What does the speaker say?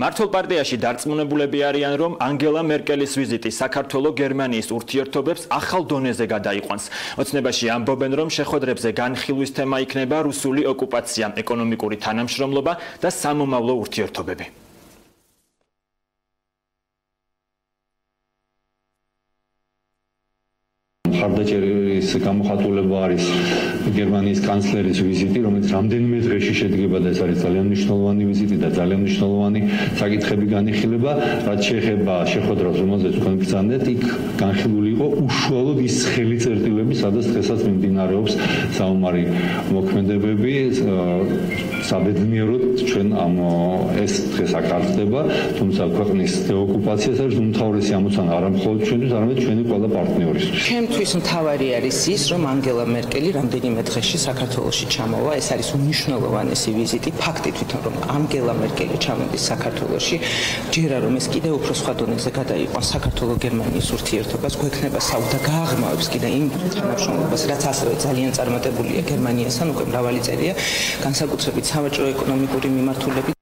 მართლ პარტიაში დარწმუნებულები არიან, რომ ანგელა მერკელის ვიზიტი საქართველოს გერმანიის ურთიერთობებს ახალ დონეზე გადაიყვანს. ოცნებაში ამბობენ, რომ შეხვედრებზე განხილვის თემა იქნება რუსული ოკუპაცია, ეკონომიკური თანამშრომლობა და სამომავლო ურთიერთობები. ხარდაჭერის გამოხატულება არის გერმანიის კანცლერის ვიზიტი, რომელიც რამდენიმე დღეში შედგება და ეს არის ძალიან მნიშვნელოვანი ვიზიტი და ძალიან მნიშვნელოვანი საკითხები განიხილება, რაც შეეხება შეხვედრას, რომელზეც თქვენ ბრძანდეთ, იქ განხილული იყო უშუალოდ ის ხელი წერტილები, სადაც დღესაც მიმდინარეობს საომარი მოქმედებები, საბედნიეროდ ჩვენ ამ ეს დღეს აქ არ ხდება, თუმცა ქვეყნის დეოკუპაციას არის უმთავრესი ამოცანა არა მხოლოდ ჩვენთვის, არამედ ჩვენი ყველა პარტნიორისთვის. ჩვენთვის მთავარი არის ის, რომ ანგელა მერკელი რამდენიმე დღეში საქართველოში ჩამოვა. ეს არის უნიშნელოვანესი ვიზიტი. ფაქტი თვითონ რომ ანგელა მერკელი ჩამოდის საქართველოში, ჯერა რომ ეს კიდევ უფრო სხვა დონეზე გადაიყვანს საქართველოს-გერმანიის ურთიერთობას, გვექნება საუდა გააღმავებს კიდე იმ თანამშრომლობას, რაც ასევე ძალიან წარმატებულია გერმანიასთან უკვე მრავალი წელია, განსაკუთრებით სავაჭრო ეკონომიკური მიმართულებით